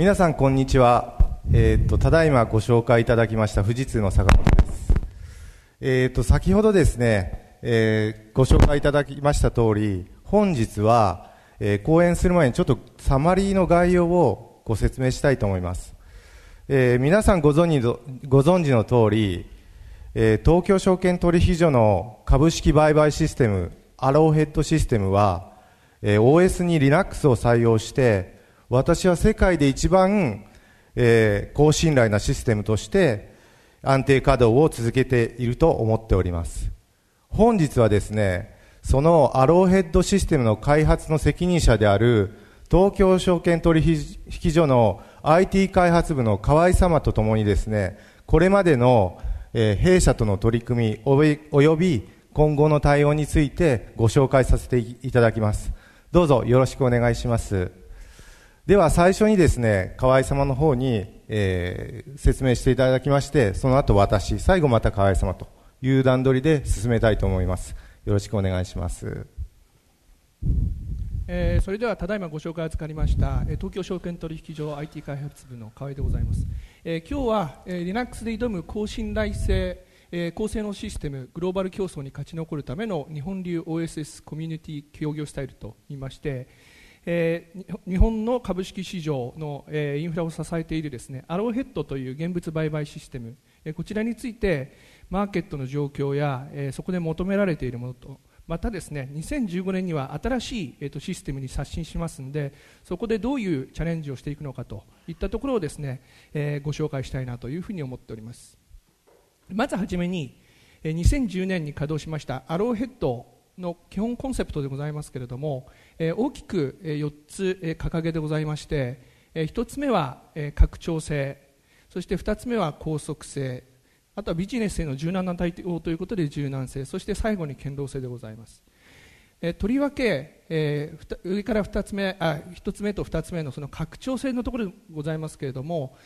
皆さんこんにちは、えー、とただいまご紹介いただきました富士通の坂本です、えー、と先ほどですね、えー、ご紹介いただきました通り本日は、えー、講演する前にちょっとサマリーの概要をご説明したいと思います、えー、皆さんご存知ご存知の通り、えー、東京証券取引所の株式売買システムアローヘッドシステムは、えー、OS に Linux を採用して私は世界で一番、えー、高信頼なシステムとして安定稼働を続けていると思っております。本日はですねそのアローヘッドシステムの開発の責任者である東京証券取引所の IT 開発部の河合様とともにですねこれまでの、えー、弊社との取り組みおよび今後の対応についてご紹介させていただきます。どうぞよろしくお願いします。では最初にですね河合様の方に、えー、説明していただきましてその後私最後また河合様という段取りで進めたいと思います。よろしくお願いします。えー、それではただいまご紹介預かりました東京証券取引所 IT 開発部の河合でございます、えー、今日は、えー、Linux で挑む高信頼性、えー、高性能システムグローバル競争に勝ち残るための日本流 OSS コミュニティ協業スタイルといいまして、えー、日本の株式市場の、えー、インフラを支えているですねアローヘッドという現物売買システム、えー、こちらについてマーケットの状況や、えー、そこで求められているものとまたですね2015年には新しい、えーと、システムに刷新しますのでそこでどういうチャレンジをしていくのかといったところをですね、えー、ご紹介したいなというふうに思っております。まずはじめに2010年に稼働しましたアローヘッドの基本コンセプトでございますけれども、え大きく4つ掲げでございまして、え1つ目は拡張性そして2つ目は高速性あとはビジネスへの柔軟な対応ということで柔軟性そして最後に堅牢性でございます、えとりわけ、え上から2つ目あ1つ目と2つ目のその拡張性のところでございますけれども、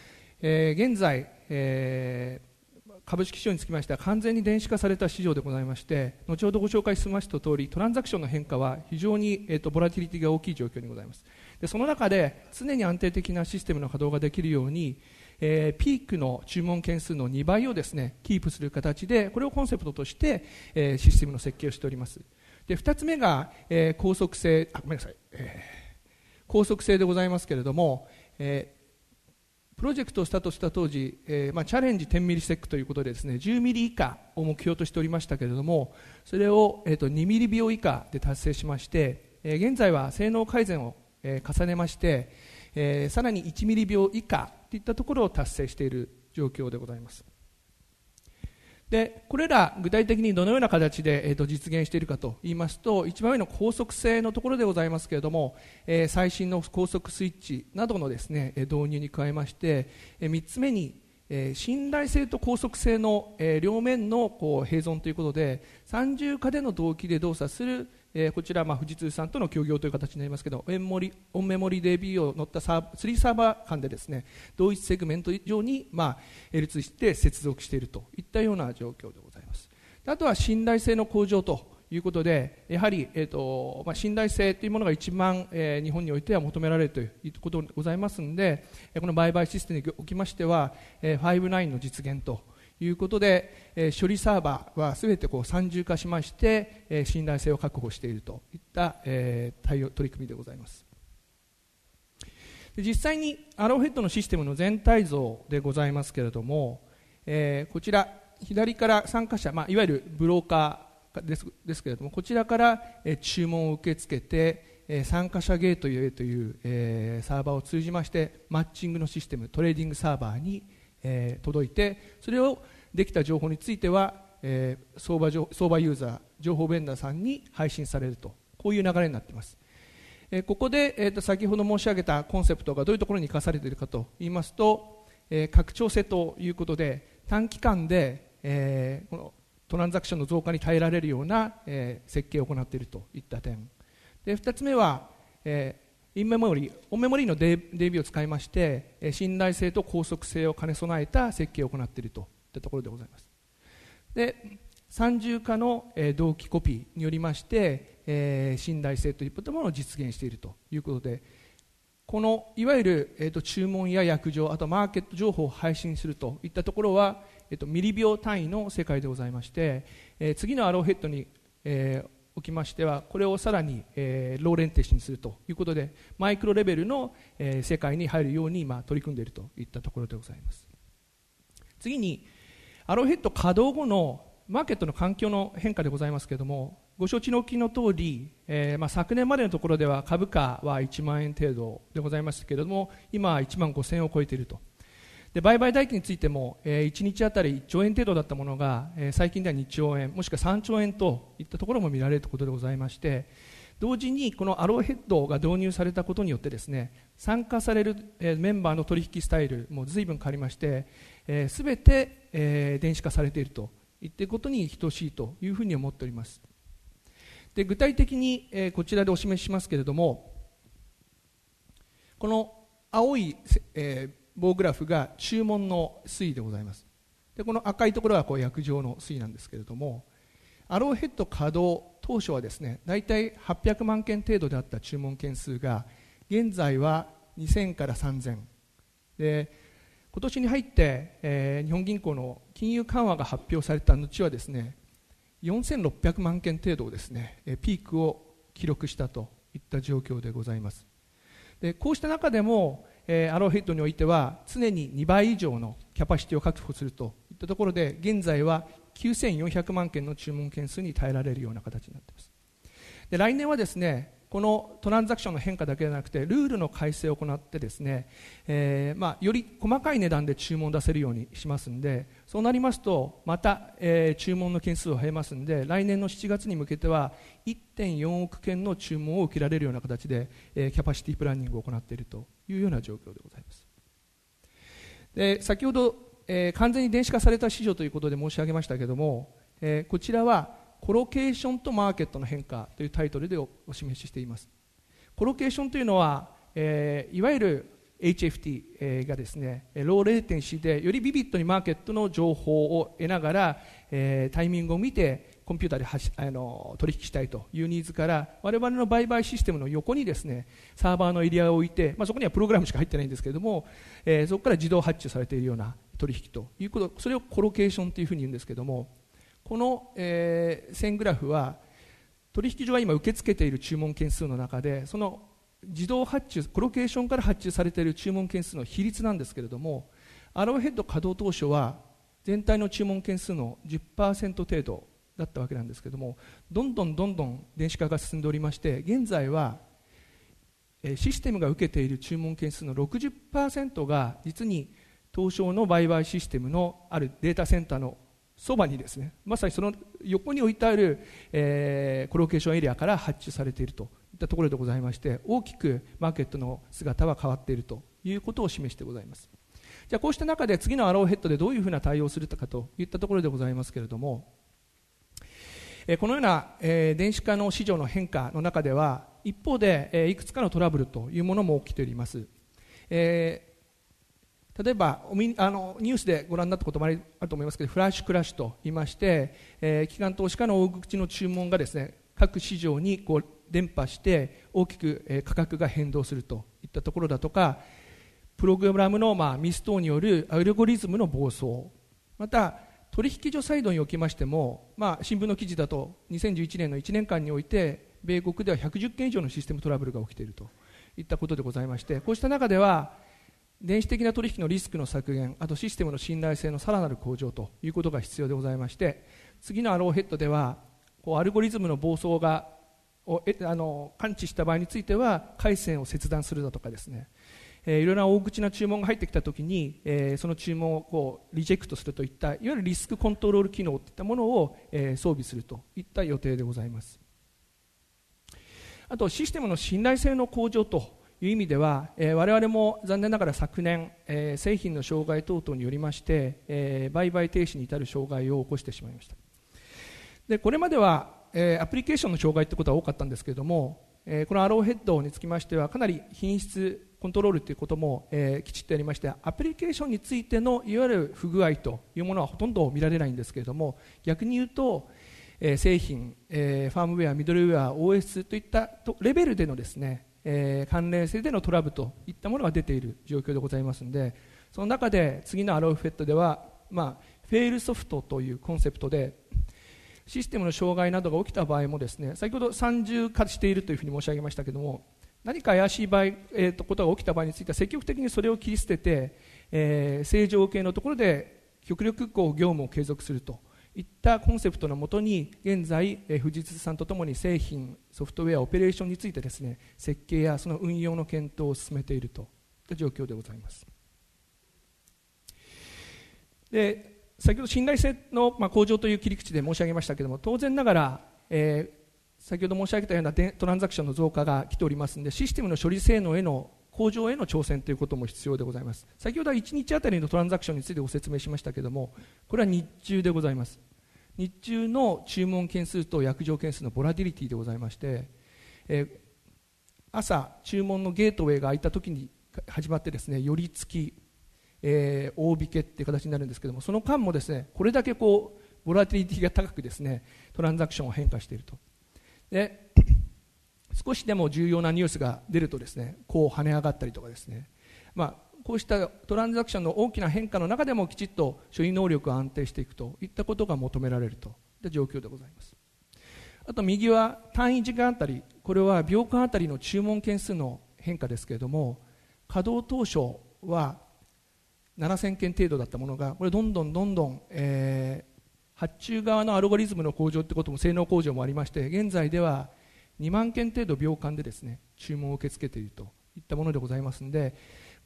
え現在、えー株式市場につきましては完全に電子化された市場でございまして後ほどご紹介しました通りトランザクションの変化は非常に、えーと、ボラティリティが大きい状況にございます。でその中で常に安定的なシステムの稼働ができるように、えー、ピークの注文件数の2倍をですねキープする形でこれをコンセプトとして、えー、システムの設計をしております。で2つ目が、えー、高速性あごめんなさい、えー、高速性でございますけれども、えプロジェクトをスタートした当時、えーまあ、チャレンジ10ミリセックということでですね10ミリ以下を目標としておりましたけれどもそれを、えーと、2ミリ秒以下で達成しまして、えー、現在は性能改善を、えー、重ねまして、えー、さらに1ミリ秒以下といったところを達成している状況でございます。でこれら具体的にどのような形で、えーと、実現しているかといいますと一番上の高速性のところでございますけれども、えー、最新の高速スイッチなどのですね導入に加えまして、えー、3つ目にえー、信頼性と高速性の、え、両面のこう併存ということで三重化での動機で動作する、えー、こちら、まあ、富士通さんとの協業という形になりますけどオンメモリオンメモリ DB を乗ったサー3サーバー間でですね同一セグメント上に、まあ、L2 して接続しているといったような状況でございます。あとは信頼性の向上ということでやはり、えーとまあ、信頼性というものが一番、えー、日本においては求められるということでございますのでこの売買システムにおきましては、えー、59の実現ということで、えー、処理サーバーはすべてこう三重化しまして、えー、信頼性を確保しているといった、えー、対応取り組みでございます。実際にアローヘッドのシステムの全体像でございますけれども、えー、こちら左から参加者、まあ、いわゆるブローカーですですけれどもこちらから、えー、注文を受け付けて、えー、参加者ゲートウェイという、えー、サーバーを通じましてマッチングのシステムトレーディングサーバーに、えー、届いてそれをできた情報については、えー、相場相場ユーザー情報ベンダーさんに配信されると。こういう流れになっています、えー、ここで、えーと、先ほど申し上げたコンセプトがどういうところに生かされているかと言いますと、えー、拡張性ということで短期間で、えー、このトランザクションの増加に耐えられるような、えー、設計を行っているといった点。で2つ目は、えインメモリオンメモリーのデービを使いまして信頼性と高速性を兼ね備えた設計を行っていると。いったところでございます。で三重化の同期コピーによりまして、え、信頼性といったものを実現していると。いうことでこのいわゆる、えーと、注文や約定あとマーケット情報を配信すると。いったところは、えーと、ミリ秒単位の世界でございまして、え、次のアローヘッドに、え、おきましてはこれをさらに、えー、ローレンテシにするということでマイクロレベルの、えー、世界に入るように今取り組んでいるといったところでございます。次にアローヘッド稼働後のマーケットの環境の変化でございますけれどもご承知のおきの通り、えー、まあ、昨年までのところでは株価は1万円程度でございますけれども今は1万5000円を超えていると。で売買代金についても、えー、1日あたり1兆円程度だったものが、えー、最近では2兆円もしくは3兆円といったところも見られるということでございまして同時にこのアローヘッドが導入されたことによってですね参加される、えー、メンバーの取引スタイルも随分変わりましてすべ、えー、て、えー、電子化されていると。いったことに等しいというふうに思っております。で具体的に、えー、こちらでお示ししますけれどもこの青い、えー、棒グラフが注文の推移でございます。でこの赤いところはこう約定の推移なんですけれどもアローヘッド稼働当初はですね大体800万件程度であった注文件数が現在は2000から3000で今年に入って、えー、日本銀行の金融緩和が発表された後はですね4600万件程度ですねピークを記録したといった状況でございます。でこうした中でも、えー、アローヘッドにおいては常に2倍以上のキャパシティを確保するといったところで現在は9400万件の注文件数に耐えられるような形になっています。で来年はですねこのトランザクションの変化だけではなくてルールの改正を行ってですね、えー、まあ、より細かい値段で注文を出せるようにしますのでそうなりますとまた、えー、注文の件数を増えますので来年の7月に向けては1.4億件の注文を受けられるような形で、えー、キャパシティプランニングを行っているというような状況でございます。で先ほど、え完全に電子化された市場ということで申し上げましたけれども、えこちらはコロケーションとマーケットの変化というタイトルでお示ししています。コロケーションというのは、えー、いわゆる HFT、えー、がですね low latency でよりビビッドにマーケットの情報を得ながら、えー、タイミングを見てコンピューターではしあの取引したいというニーズから我々の売買システムの横にですねサーバーのエリアを置いて、まあ、そこにはプログラムしか入ってないんですけれども、えー、そこから自動発注されているような取引ということそれをコロケーションというふうに言うんですけれどもこの、えー、線グラフは取引所が今受け付けている注文件数の中でその自動発注コロケーションから発注されている注文件数の比率なんですけれどもアローヘッド稼働当初は全体の注文件数の10%程度だったわけなんですけれどもどんどんどんどん電子化が進んでおりまして現在はシステムが受けている注文件数の60%が実に東証の売買システムのあるデータセンターのそばにですねまさにその横に置いてある、えー、コロケーションエリアから発注されているといったところでございまして大きくマーケットの姿は変わっているということを示してございます。じゃあこうした中で次のアローヘッドでどういうふうな対応をするかといったところでございますけれどもこのような、電子化の市場の変化の中では一方で、いくつかのトラブルというものも起きております、えー例えばあのニュースでご覧になったこともあると思いますけどフラッシュクラッシュと言いまして、えー、機関投資家の大口の注文がですね各市場にこう伝播して大きく、えー、価格が変動するといったところだとかプログラムの、まあ、ミス等によるアルゴリズムの暴走また取引所サイドにおきましても、まあ、新聞の記事だと2011年の1年間において米国では110件以上のシステムトラブルが起きているといったことでございましてこうした中では電子的な取引のリスクの削減あとシステムの信頼性のさらなる向上ということが必要でございまして次のアローヘッドではこうアルゴリズムの暴走がをあの感知した場合については回線を切断するだとかですね、えー、いろいろな大口な注文が入ってきたときに、えー、その注文をこうリジェクトするといったいわゆるリスクコントロール機能といったものを、えー、装備するといった予定でございます。あとシステムの信頼性の向上という意味では、えー、我々も残念ながら昨年、えー、製品の障害等々によりまして、えー、売買停止に至る障害を起こしてしまいました。でこれまでは、えー、アプリケーションの障害ということは多かったんですけれども、えー、このアローヘッドにつきましてはかなり品質コントロールということも、えー、きちっとやりましてアプリケーションについてのいわゆる不具合というものはほとんど見られないんですけれども逆に言うと、えー、製品、えー、ファームウェアミドルウェア OS といったレベルでのですねえー、関連性でのトラブルといったものが出ている状況でございますのでその中で次のアローフェットでは、まあ、フェイルソフトというコンセプトでシステムの障害などが起きた場合もですね先ほど三重化しているというふうに申し上げましたけども何か怪しい場合、えー、とことが起きた場合については積極的にそれを切り捨てて、えー、正常系のところで極力こう業務を継続すると。いったコンセプトのもとに現在、えー、富士通さんとともに製品ソフトウェアオペレーションについてですね設計やその運用の検討を進めているといった状況でございます。で先ほど信頼性の、まあ、向上という切り口で申し上げましたけれども当然ながら、えー、先ほど申し上げたようなトランザクションの増加が来ておりますのでシステムの処理性能への向上への挑戦ということも必要でございます。先ほどは1日あたりのトランザクションについてご説明しましたけれどもこれは日中でございます。日中の注文件数と約定件数のボラティリティでございまして、えー、朝注文のゲートウェイが開いた時に始まってですね寄り付き、えー、大引けっていう形になるんですけれどもその間もですねこれだけこうボラティリティが高くですねトランザクションが変化していると。で少しでも重要なニュースが出るとですねこう跳ね上がったりとかですね、まあ、こうしたトランザクションの大きな変化の中でもきちっと処理能力が安定していくといったことが求められると。いった状況でございます。あと右は単位時間あたりこれは秒間あたりの注文件数の変化ですけれども稼働当初は7000件程度だったものがこれどんどんどんどん、えー、発注側のアルゴリズムの向上ということも性能向上もありまして現在では2万件程度秒間でですね注文を受け付けているといったものでございますので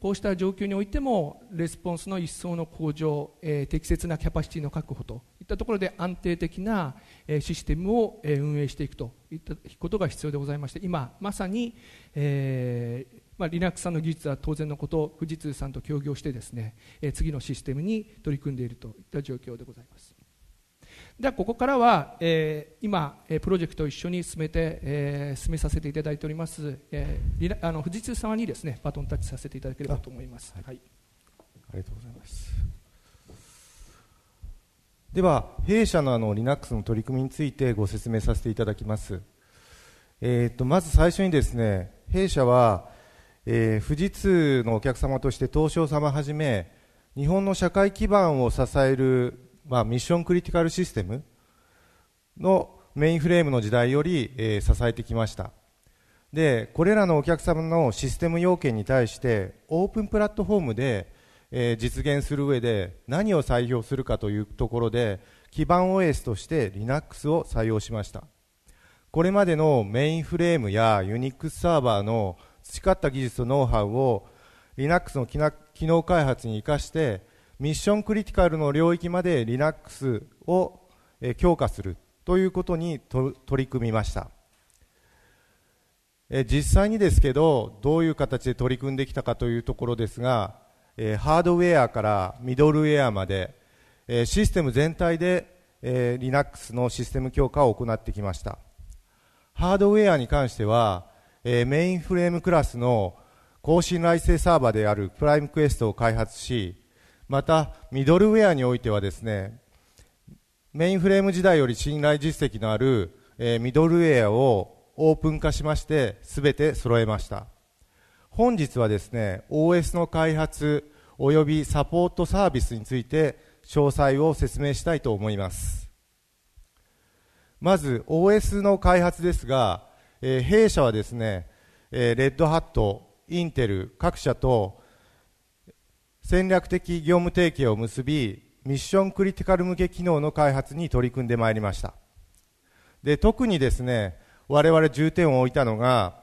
こうした状況においてもレスポンスの一層の向上、えー、適切なキャパシティの確保といったところで安定的な、えー、システムを、えー、運営していくといったことが必要でございまして今まさに、えーまあ、リナックスさんの技術は当然のこと富士通さんと協業してですね、えー、次のシステムに取り組んでいるといった状況でございます。ではここからは、えー、今、えプロジェクトを一緒に進めて、えー、進めさせていただいております、えー、あの富士通様にですねバトンタッチさせていただければと思います。はい、ありがとうございます。では弊社のあの Linux の取り組みについてご説明させていただきます。えーと、まず最初にですね弊社は、えー、富士通のお客様として東証様はじめ日本の社会基盤を支えるまあ、ミッションクリティカルシステムのメインフレームの時代より、えー、支えてきました。でこれらのお客様のシステム要件に対してオープンプラットフォームで、えー、実現する上で何を採用するかというところで基盤 OS として Linux を採用しました。これまでのメインフレームや Unix サーバーの培った技術とノウハウを Linux の機能開発に生かしてミッションクリティカルの領域まで Linux を強化するということに取り組みました。実際にですけどどういう形で取り組んできたかというところですがハードウェアからミドルウェアまでシステム全体で Linux のシステム強化を行ってきました。ハードウェアに関してはメインフレームクラスの高信頼性サーバーであるプライムクエストを開発しまたミドルウェアにおいてはですねメインフレーム時代より信頼実績のある、えー、ミドルウェアをオープン化しまして全て揃えました。本日はですね OS の開発およびサポートサービスについて詳細を説明したいと思います。まず OS の開発ですが、えー、弊社はですね、えー、レッドハットインテル各社と戦略的業務提携を結びミッションクリティカル向け機能の開発に取り組んでまいりました。で特にですね我々重点を置いたのが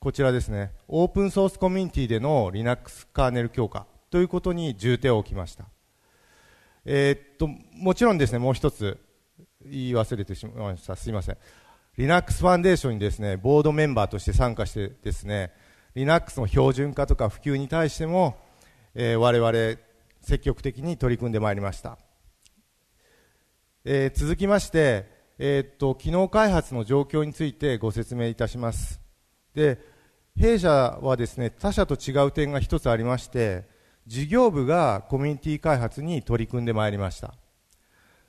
こちらですね。オープンソースコミュニティでの Linux カーネル強化ということに重点を置きました。えー、っともちろんですねもう一つ言い忘れてしまいました。すいません。Linux ファンデーションにですねボードメンバーとして参加してですね Linux の標準化とか普及に対してもえー、我々積極的に取り組んでまいりました、えー、続きまして、えー、っと機能開発の状況についてご説明いたします。で弊社はですね他社と違う点が一つありまして事業部がコミュニティ開発に取り組んでまいりました、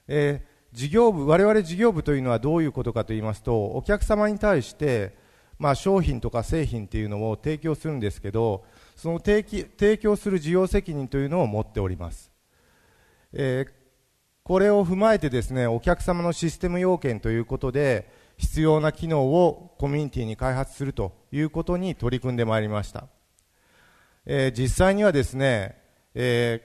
えー、事業部我々事業部というのはどういうことかと言いますとお客様に対してまあ、商品とか製品っていうのを提供するんですけどその提提供する事業責任というのを持っております、えー、これを踏まえてですねお客様のシステム要件ということで必要な機能をコミュニティに開発するということに取り組んでまいりました、えー、実際にはですね、え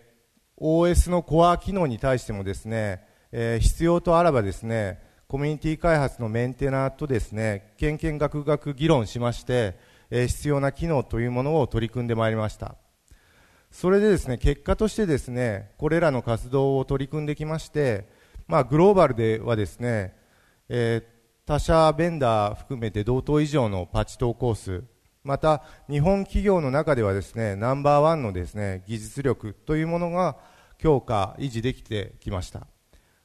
ー、OS のコア機能に対してもですね、えー、必要とあらばですねコミュニティ開発のメンテナーとですね、けんけんがくがく議論しまして、えー、必要な機能というものを取り組んでまいりました。それでですね、結果としてですね、これらの活動を取り組んできまして、まあ、グローバルではですね、えー、他社ベンダー含めて同等以上のパチ投コース、また日本企業の中ではですね、ナンバーワンのですね、技術力というものが強化、維持できてきました。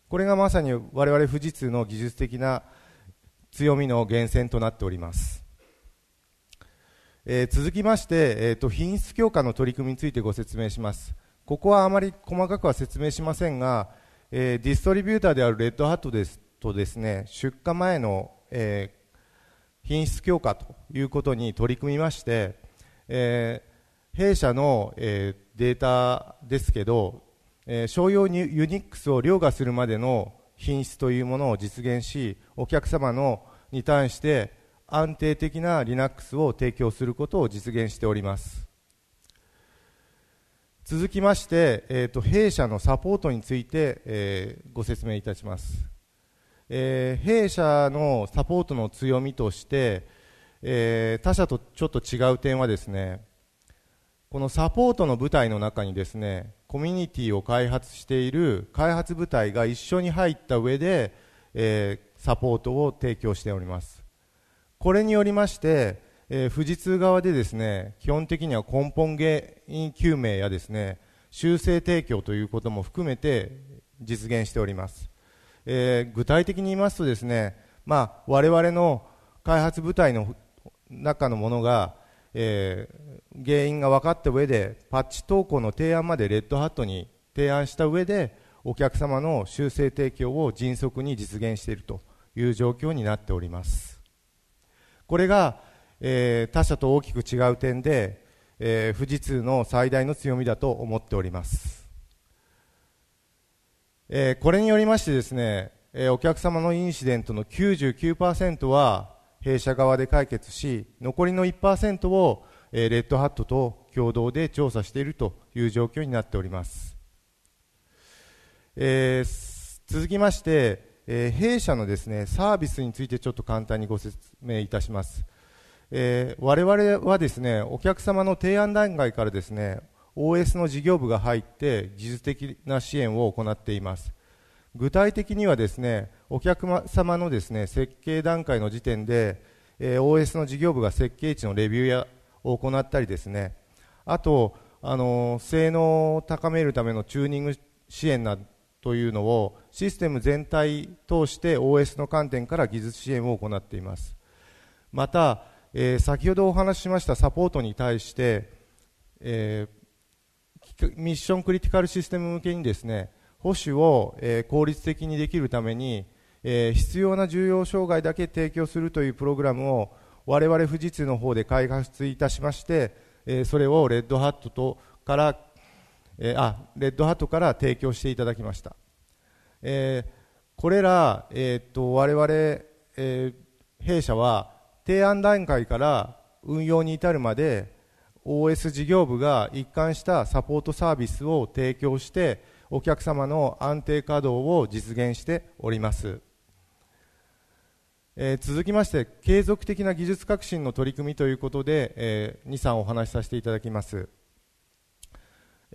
これがまさに我々富士通の技術的な強みの源泉となっております、えー、続きまして、えーと、品質強化の取り組みについてご説明します。ここはあまり細かくは説明しませんが、えー、ディストリビューターであるレッドハットですとですね出荷前の、えー、品質強化ということに取り組みまして、えー、弊社の、えー、データですけどえー、商用にユニックスを凌駕するまでの品質というものを実現しお客様のに対して安定的な Linux を提供することを実現しております。続きまして、えーと、弊社のサポートについて、えー、ご説明いたします、えー、弊社のサポートの強みとして、えー、他社とちょっと違う点はですねこのサポートの部隊の中にですねコミュニティを開発している開発部隊が一緒に入った上で、えー、サポートを提供しております。これによりまして、え、富士通側でですね基本的には根本原因究明やですね修正提供ということも含めて実現しております、えー、具体的に言いますとですね、まあ、我々の開発部隊の中のものがえー、原因が分かった上でパッチ投稿の提案までレッドハットに提案した上でお客様の修正提供を迅速に実現しているという状況になっております。これが、えー、他社と大きく違う点で、えー、富士通の最大の強みだと思っております、えー、これによりましてですね、えお客様のインシデントの99%は弊社側で解決し残りの1%を、えー、レッドハットと共同で調査しているという状況になっております、えー、続きまして、えー、弊社のですねサービスについてちょっと簡単にご説明いたします、えー、我々はですねお客様の提案段階からですね OS の事業部が入って技術的な支援を行っています。具体的にはですねお客様のですね設計段階の時点で、えー、OS の事業部が設計値のレビューやを行ったりですねあと、あの性能を高めるためのチューニング支援などというのをシステム全体通して OS の観点から技術支援を行っています。また、えー、先ほどお話ししましたサポートに対して、えー、ミッションクリティカルシステム向けにですね保守を、えー、効率的にできるために、えー、必要な重要障害だけ提供するというプログラムを我々富士通の方で開発いたしまして、えー、それをレッドハットとから、えー、あレッドハットから提供していただきました、えー、これら、えー、っと我々、えー、弊社は提案段階から運用に至るまで OS 事業部が一貫したサポートサービスを提供してお客様の安定稼働を実現しております、えー、続きまして継続的な技術革新の取り組みということで、えー、2、3お話しさせていただきます、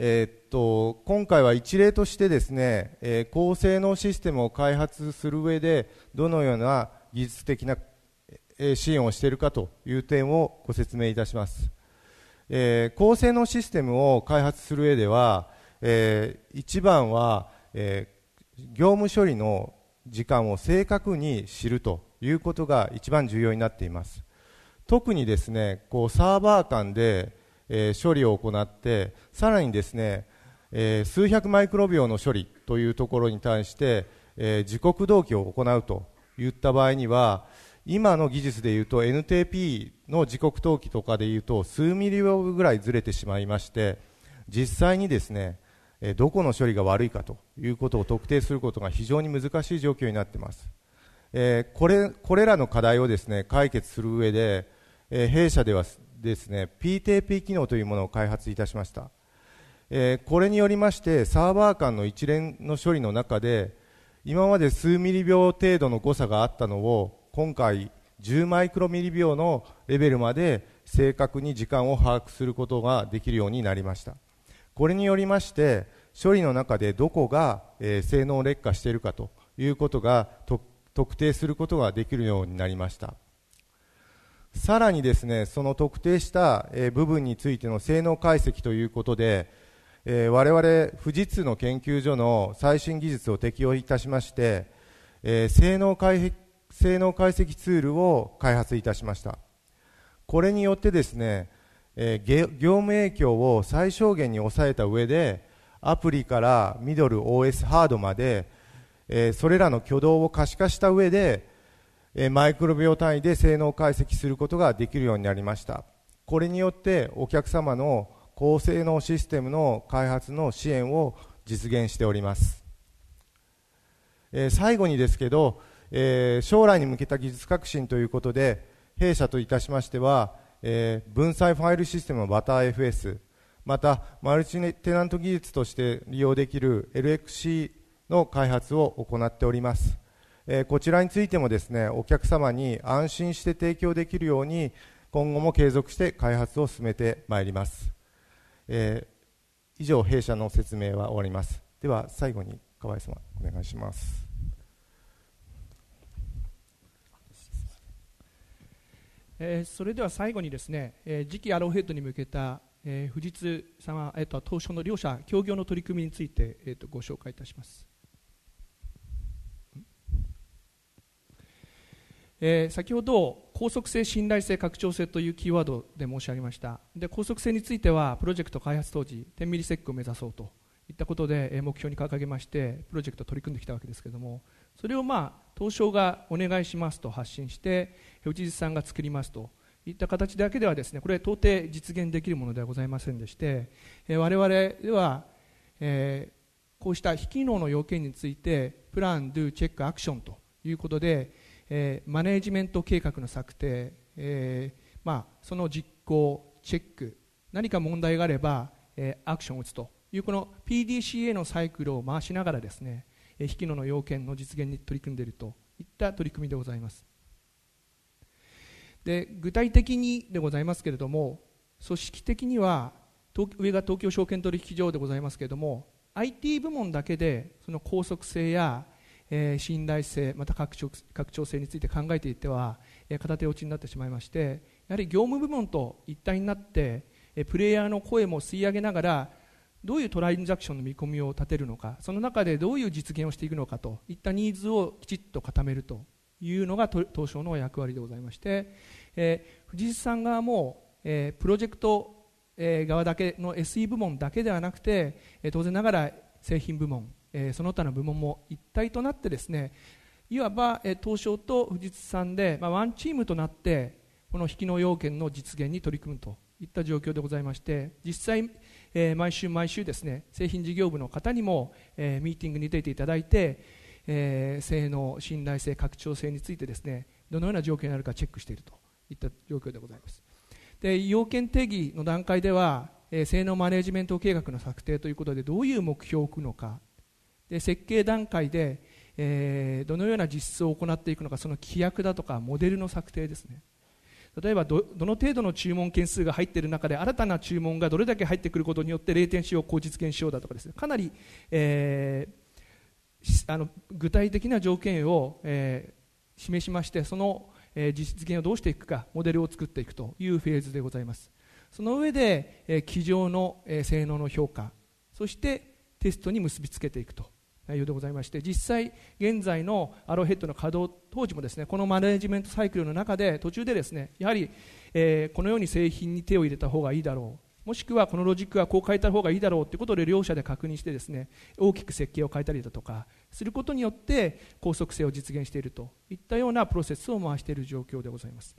えー、っと今回は一例としてですね、えー、高性能システムを開発する上でどのような技術的な支援をしているかという点をご説明いたします、えー、高性能システムを開発する上ではえー、一番は、えー、業務処理の時間を正確に知るということが一番重要になっています。特にですねこうサーバー間で、えー、処理を行ってさらにですね、えー、数百マイクロ秒の処理というところに対して、えー、時刻同期を行うといった場合には今の技術でいうと NTP の時刻投棄とかでいうと数ミリ秒ぐらいずれてしまいまして実際にですねどこの処理が悪いかということを特定することが非常に難しい状況になっています、えー、これこれらの課題をですね解決する上で、えー、弊社ではですね PTP 機能というものを開発いたしました、えー、これによりましてサーバー間の一連の処理の中で今まで数ミリ秒程度の誤差があったのを今回10マイクロミリ秒のレベルまで正確に時間を把握することができるようになりました。これによりまして処理の中でどこが、えー、性能劣化しているかということが特定することができるようになりました。さらにですねその特定した、部分についての性能解析ということで、え、我々富士通の研究所の最新技術を適用いたしまして、え、性能解性能解析ツールを開発いたしました。これによってですね、え、業務影響を最小限に抑えた上でアプリからミドル OS ハードまで、え、それらの挙動を可視化した上で、え、マイクロ秒単位で性能解析することができるようになりました。これによってお客様の高性能システムの開発の支援を実現しております、え、最後にですけどえ、将来に向けた技術革新ということで弊社といたしましては、え、分散ファイルシステムのバター FS またマルチテナント技術として利用できる LXC の開発を行っております、えー、こちらについてもですねお客様に安心して提供できるように今後も継続して開発を進めてまいります、えー、以上弊社の説明は終わります。では最後に河合様お願いします。えー、それでは最後にですね、えー、次期アローヘッドに向けた、えー、富士通様、えーと、東証の両社協業の取り組みについて、えーと、ご紹介いたします、えー、先ほど高速性信頼性拡張性というキーワードで申し上げました。で高速性についてはプロジェクト開発当時10ミリセックを目指そうと。いったことで目標に掲げましてプロジェクト取り組んできたわけですけれども。それをまあ東証がお願いしますと発信して内地さんが作りますと。いった形だけではですねこれ到底実現できるものではございませんでして、えー、我々では、えー、こうした非機能の要件についてプラン、ドゥ、チェック、アクションということで、えー、マネージメント計画の策定、えーまあ、その実行、チェック何か問題があれば、えー、アクションを打つというこの PDCA のサイクルを回しながらですね引き野の要件の実現に取り組んでいるといった取り組みでございます。で具体的にでございますけれども組織的には上が東京証券取引所でございますけれども IT 部門だけでその高速性や、えー、信頼性また拡張拡張性について考えていっては、えー、片手落ちになってしまいましてやはり業務部門と一体になって、えー、プレイヤーの声も吸い上げながらどういうトランザクションの見込みを立てるのかその中でどういう実現をしていくのかといったニーズをきちっと固めるというのが東証の役割でございまして、えー、藤井さん側も、えー、プロジェクト、えー、側だけの SE 部門だけではなくて、えー、当然ながら製品部門、えー、その他の部門も一体となってですねいわば、えー、東証と富士通さんで、まあ、ワンチームとなってこの引きの要件の実現に取り組むといった状況でございまして実際えー、毎週毎週ですね製品事業部の方にも、えー、ミーティングに出ていただいて、えー、性能信頼性拡張性についてですねどのような状況になるかチェックしているといった状況でございます。で要件定義の段階では、えー、性能マネジメント計画の策定ということでどういう目標を置くのかで設計段階で、えー、どのような実装を行っていくのかその規約だとかモデルの策定ですね。例えばどの程度の注文件数が入っている中で新たな注文がどれだけ入ってくることによって0点使用口実現しようだとかですね。かなり、えー、あの具体的な条件を、えー、示しましてその、えー、実現をどうしていくかモデルを作っていくというフェーズでございます。その上で、えー、机上の、えー、性能の評価そしてテストに結びつけていくと。内容でございまして実際現在のアローヘッドの稼働当時もですねこのマネジメントサイクルの中で途中でですねやはり、えー、このように製品に手を入れた方がいいだろうもしくはこのロジックはこう変えた方がいいだろうということで両者で確認してですね大きく設計を変えたりだとかすることによって高速性を実現しているといったようなプロセスを回している状況でございます。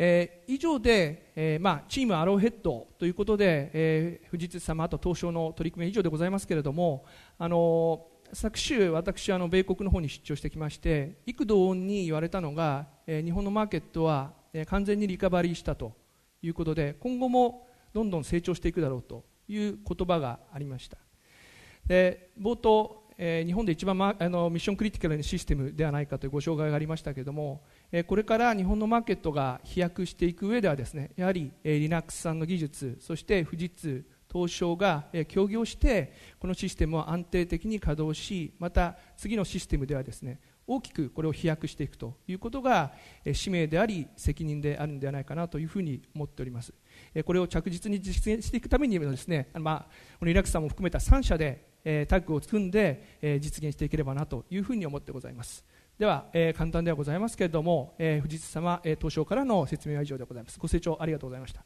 えー、以上で、えーまあ、チームアローヘッドということで、えー、藤津様、あと東証の取り組みは以上でございますけれども、あのー、昨週、私あの米国の方に出張してきまして幾度に言われたのが、えー、日本のマーケットは、えー、完全にリカバリーしたということで今後もどんどん成長していくだろうという言葉がありました。で冒頭、えー、日本で一番、ま、あのミッションクリティカルなシステムではないかというご紹介がありましたけれどもこれから日本のマーケットが飛躍していく上ではですねやはり Linux さんの技術そして富士通東証が協業してこのシステムを安定的に稼働しまた次のシステムではですね大きくこれを飛躍していくということが使命であり責任であるのではないかなというふうに思っております。これを着実に実現していくためにもですね、まあ、このリラックスさんも含めた3社でタッグを組んで実現していければなというふうに思ってございます。では、えー、簡単ではございますけれども、えー、藤津様、えー、東証からの説明は以上でございます。ご清聴ありがとうございました。